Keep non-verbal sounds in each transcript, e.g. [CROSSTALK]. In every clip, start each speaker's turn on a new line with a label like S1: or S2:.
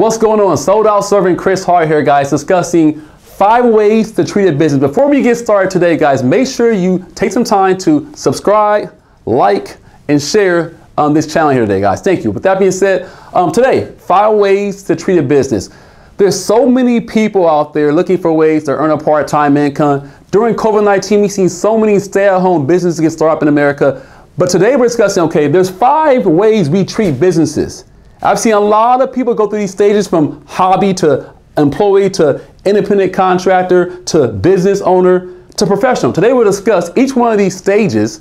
S1: What's going on? Sold Out Servant Chris Hart here, guys, discussing five ways to treat a business. Before we get started today, guys, make sure you take some time to subscribe, like, and share um, this channel here today, guys. Thank you. With that being said, um, today, five ways to treat a business. There's so many people out there looking for ways to earn a part-time income. During COVID-19, we've seen so many stay-at-home businesses get started up in America. But today we're discussing, okay, there's five ways we treat businesses. I've seen a lot of people go through these stages from hobby to employee to independent contractor to business owner to professional. Today we'll discuss each one of these stages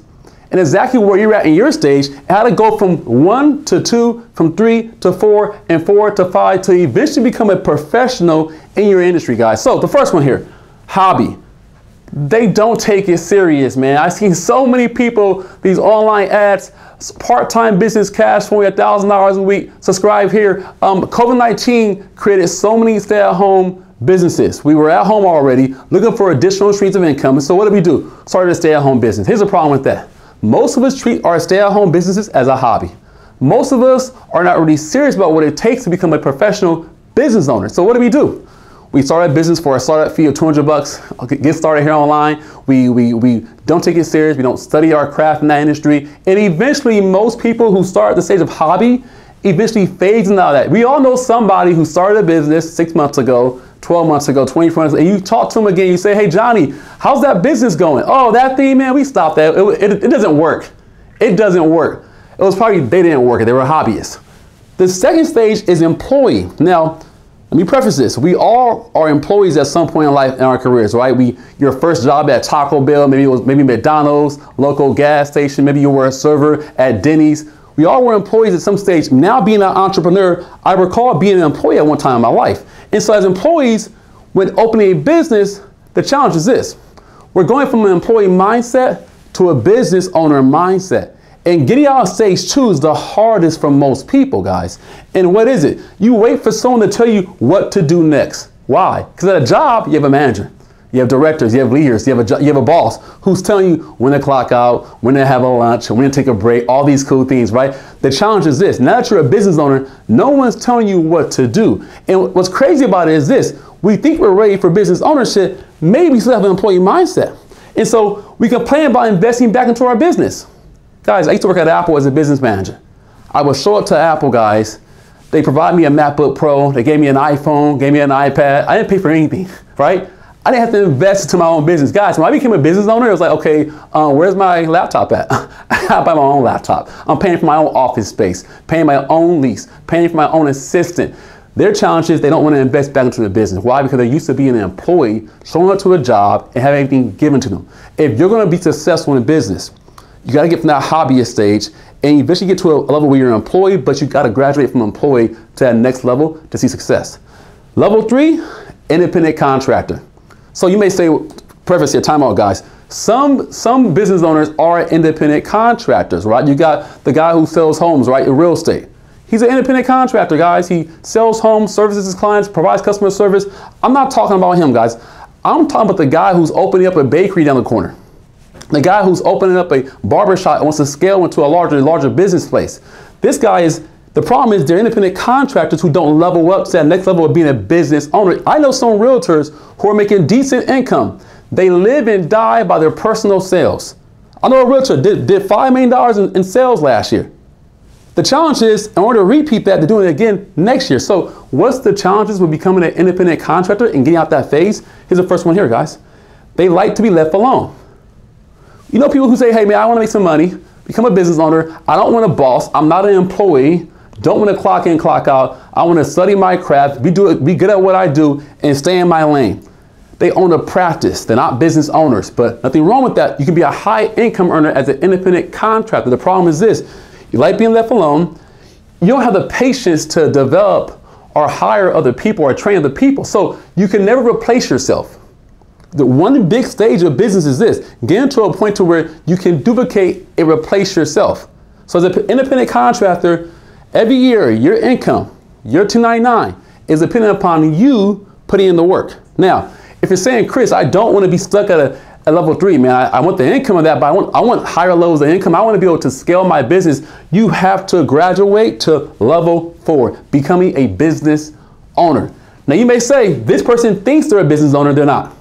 S1: and exactly where you're at in your stage how to go from one to two, from three to four, and four to five to eventually become a professional in your industry, guys. So the first one here, hobby they don't take it serious, man. I've seen so many people, these online ads, part-time business cash flowing $1,000 a week, subscribe here. Um, COVID-19 created so many stay-at-home businesses. We were at home already looking for additional streams of income. And so what did we do? Started a stay-at-home business. Here's the problem with that. Most of us treat our stay-at-home businesses as a hobby. Most of us are not really serious about what it takes to become a professional business owner. So what do we do? We start a business for a startup fee of 200 bucks. Get started here online. We, we, we don't take it serious. We don't study our craft in that industry. And eventually, most people who start at the stage of hobby eventually fades into that. We all know somebody who started a business six months ago, 12 months ago, 24 months ago, and you talk to them again, you say, hey, Johnny, how's that business going? Oh, that thing, man, we stopped that. It, it, it doesn't work. It doesn't work. It was probably they didn't work. it. They were hobbyists. The second stage is employee. Now, let me preface this. We all are employees at some point in life in our careers, right? We your first job at Taco Bell, maybe it was maybe McDonald's, local gas station, maybe you were a server at Denny's. We all were employees at some stage. Now being an entrepreneur, I recall being an employee at one time in my life. And so as employees, when opening a business, the challenge is this. We're going from an employee mindset to a business owner mindset. And getting out of stage two is the hardest for most people, guys. And what is it? You wait for someone to tell you what to do next. Why? Because at a job, you have a manager. You have directors, you have leaders, you have a you have a boss who's telling you when to clock out, when to have a lunch, when to take a break, all these cool things, right? The challenge is this: now that you're a business owner, no one's telling you what to do. And what's crazy about it is this: we think we're ready for business ownership, maybe we still have an employee mindset, and so we can plan about investing back into our business. Guys, I used to work at Apple as a business manager. I would show up to Apple, guys. They provide me a MacBook Pro. They gave me an iPhone, gave me an iPad. I didn't pay for anything, [LAUGHS] right? I didn't have to invest into my own business. Guys, when I became a business owner, it was like, okay, um, where's my laptop at? [LAUGHS] I buy my own laptop. I'm paying for my own office space, paying my own lease, paying for my own assistant. Their challenge is they don't want to invest back into the business. Why? Because they're used to being an employee, showing up to a job, and having everything given to them. If you're going to be successful in business, you got to get from that hobbyist stage and eventually get to a level where you're an employee, but you got to graduate from employee to that next level to see success. Level three, independent contractor. So you may say, preface here, time out guys. Some, some business owners are independent contractors, right? You got the guy who sells homes, right, in real estate. He's an independent contractor, guys. He sells homes, services his clients, provides customer service. I'm not talking about him, guys. I'm talking about the guy who's opening up a bakery down the corner. The guy who's opening up a barbershop wants to scale into a larger, larger business place. This guy is, the problem is they're independent contractors who don't level up to that next level of being a business owner. I know some realtors who are making decent income. They live and die by their personal sales. I know a realtor did, did $5 million in, in sales last year. The challenge is, in order to repeat that, they're doing it again next year. So what's the challenges with becoming an independent contractor and getting out that phase? Here's the first one here, guys. They like to be left alone. You know people who say, hey man, I want to make some money, become a business owner. I don't want a boss. I'm not an employee. Don't want to clock in, clock out. I want to study my craft, be, do, be good at what I do, and stay in my lane. They own a practice. They're not business owners, but nothing wrong with that. You can be a high income earner as an independent contractor. The problem is this you like being left alone. You don't have the patience to develop or hire other people or train other people. So you can never replace yourself the one big stage of business is this getting to a point to where you can duplicate and replace yourself so as an independent contractor every year your income your 1099 is dependent upon you putting in the work now if you're saying chris i don't want to be stuck at a at level three man I, I want the income of that but I want, I want higher levels of income i want to be able to scale my business you have to graduate to level four becoming a business owner. Now you may say, this person thinks they're a business owner, they're not.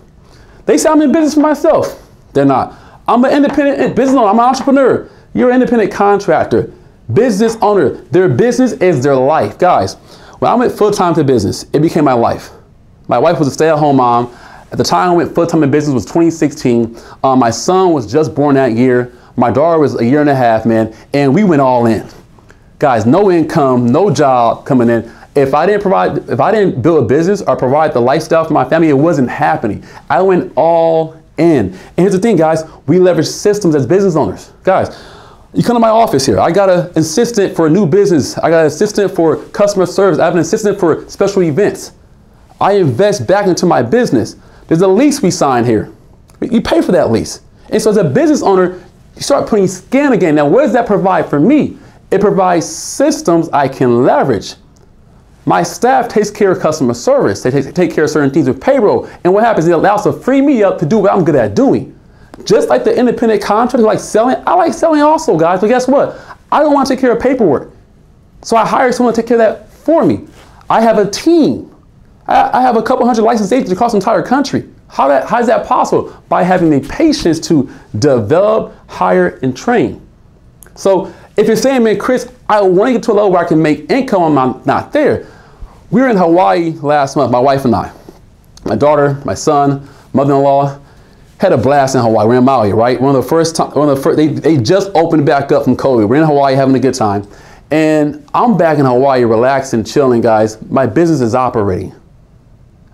S1: They say I'm in business for myself, they're not. I'm an independent business owner, I'm an entrepreneur. You're an independent contractor, business owner. Their business is their life. Guys, when I went full time to business, it became my life. My wife was a stay at home mom. At the time I went full time in business was 2016. Um, my son was just born that year. My daughter was a year and a half, man, and we went all in. Guys, no income, no job coming in. If I didn't provide, if I didn't build a business or provide the lifestyle for my family, it wasn't happening. I went all in. And here's the thing, guys, we leverage systems as business owners. Guys, you come to my office here. I got an assistant for a new business. I got an assistant for customer service. I have an assistant for special events. I invest back into my business. There's a lease we sign here. You pay for that lease. And so as a business owner, you start putting skin again. Now, what does that provide for me? It provides systems I can leverage. My staff takes care of customer service. They take, care of certain things with payroll. And what happens? It allows to free me up to do what I'm good at doing. Just like the independent contractor, like selling, I like selling also, guys. But guess what? I don't want to take care of paperwork. So I hire someone to take care of that for me. I have a team. I, I have a couple hundred licensed agents across the entire country. How, that, how is that possible? By having the patience to develop, hire, and train. So if you're saying, man, Chris, I want to get to a level where I can make income, I'm not there. We were in Hawaii last month, my wife and I. My daughter, my son, mother-in-law, had a blast in Hawaii. We're in Maui, right? One of the first time, one of the first, they, they just opened back up from COVID. We're in Hawaii having a good time. And I'm back in Hawaii, relaxing, chilling, guys. My business is operating.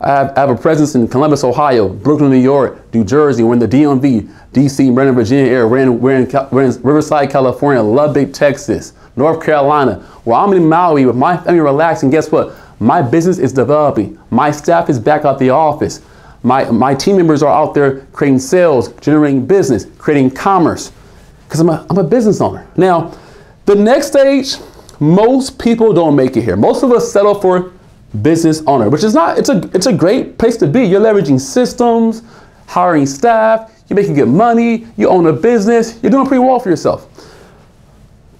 S1: I have, I have, a presence in Columbus, Ohio, Brooklyn, New York, New Jersey. We're in the DMV, DC, Maryland, Virginia area. We're in, we're, in, we're in Riverside, California, Lubbock, Texas, North Carolina. Where I'm in Maui with my family relaxing. Guess what? My business is developing. My staff is back at the office. My, my team members are out there creating sales, generating business, creating commerce, because I'm a, I'm a business owner. Now, the next stage, most people don't make it here. Most of us settle for business owner, which is not, it's a, it's a great place to be. You're leveraging systems, hiring staff, you're making good money, you own a business, you're doing pretty well for yourself.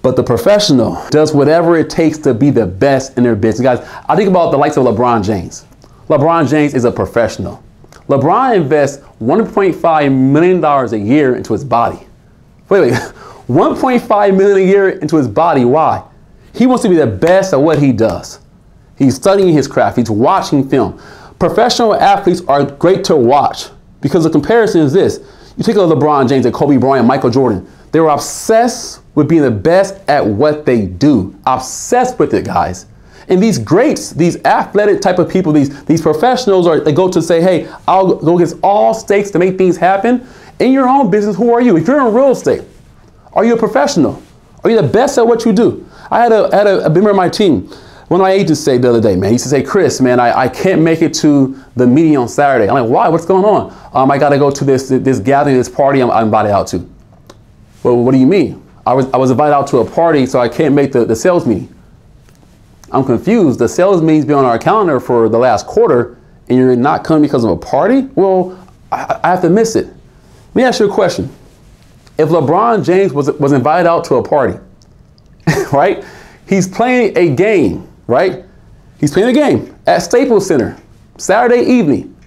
S1: But the professional does whatever it takes to be the best in their business. Guys, I think about the likes of LeBron James. LeBron James is a professional. LeBron invests $1.5 million a year into his body. Wait, wait, [LAUGHS] 1.5 million a year into his body. Why? He wants to be the best at what he does. He's studying his craft. He's watching film. Professional athletes are great to watch because the comparison is this. You take a LeBron James and Kobe Bryant, Michael Jordan. They were obsessed with being the best at what they do. Obsessed with it, guys. And these greats, these athletic type of people, these, these professionals are they go to say, hey, I'll go against all stakes to make things happen. In your own business, who are you? If you're in real estate, are you a professional? Are you the best at what you do? I had a, had a, a member of my team, one of my agents say the other day, man, he used to say, Chris, man, I, I can't make it to the meeting on Saturday. I'm like, why? What's going on? Um, I got to go to this, this gathering, this party I'm, I'm invited out to. Well, what do you mean? I was, I was invited out to a party, so I can't make the, the sales meeting. I'm confused. The sales meeting's been on our calendar for the last quarter, and you're not coming because of a party? Well, I, I have to miss it. Let me ask you a question. If LeBron James was, was invited out to a party, [LAUGHS] right? He's playing a game, right? He's playing a game at Staples Center, Saturday evening.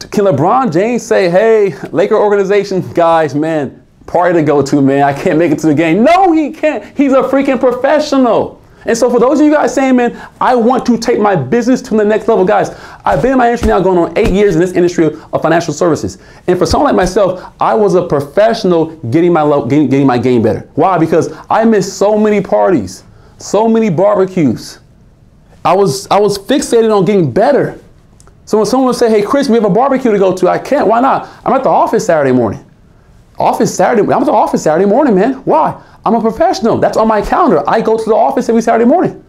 S1: Can LeBron James say, hey, Laker organization, guys, man, party to go to, man. I can't make it to the game. No, he can't. He's a freaking professional. And so for those of you guys saying, man, I want to take my business to the next level, guys, I've been in my industry now going on eight years in this industry of financial services. And for someone like myself, I was a professional getting my, getting, getting my game better. Why? Because I missed so many parties, so many barbecues. I was, I was fixated on getting better. So when someone would say, hey, Chris, we have a barbecue to go to, I can't. Why not? I'm at the office Saturday morning. Office Saturday, I'm at the office Saturday morning, man. Why? I'm a professional. That's on my calendar. I go to the office every Saturday morning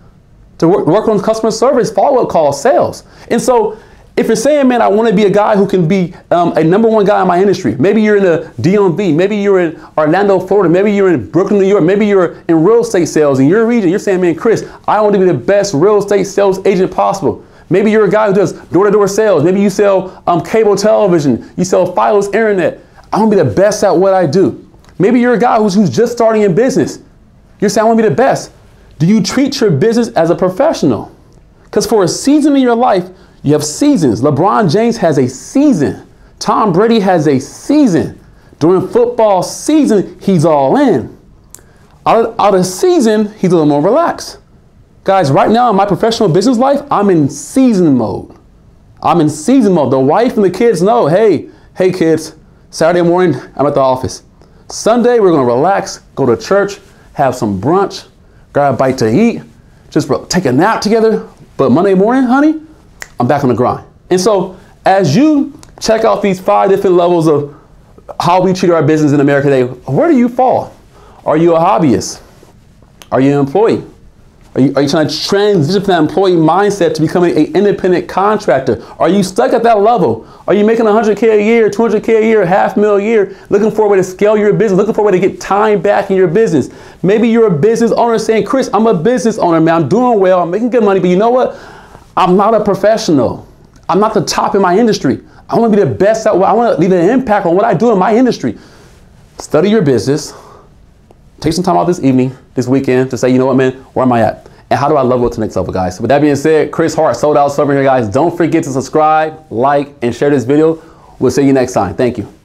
S1: to work, work on customer service, follow-up calls, sales. And so if you're saying, man, I want to be a guy who can be um, a number one guy in my industry, maybe you're in the DMV, maybe you're in Orlando, Florida, maybe you're in Brooklyn, New York, maybe you're in real estate sales in your region. You're saying, man, Chris, I want to be the best real estate sales agent possible. Maybe you're a guy who does door-to-door sales. Maybe you sell um, cable television. You sell wireless internet. I want to be the best at what I do. Maybe you're a guy who's, who's just starting in business. You're saying, I want to be the best. Do you treat your business as a professional? Because for a season in your life, you have seasons. LeBron James has a season. Tom Brady has a season. During football season, he's all in. Out out of season, he's a little more relaxed. Guys, right now in my professional business life, I'm in season mode. I'm in season mode. The wife and the kids know, hey, hey kids, Saturday morning, I'm at the office. Sunday, we're gonna relax, go to church, have some brunch, grab a bite to eat, just take a nap together. But Monday morning, honey, I'm back on the grind. And so as you check out these five different levels of how we treat our business in America today, where do you fall? Are you a hobbyist? Are you an employee? Are you, are you trying to transition from that employee mindset to becoming an independent contractor? Are you stuck at that level? Are you making 100K a year, 200K a year, half mil a year, looking for a way to scale your business, looking for a way to get time back in your business? Maybe you're a business owner saying, Chris, I'm a business owner, man. I'm doing well, I'm making good money, but you know what? I'm not a professional. I'm not the top in my industry. I want to be the best at what I want to leave an impact on what I do in my industry. Study your business. Take some time out this evening, this weekend to say, you know what, man, where am I at? And how do I level up to the next level, guys? So with that being said, Chris Hart, Sold Out Servant here, guys. Don't forget to subscribe, like, and share this video. We'll see you next time. Thank you.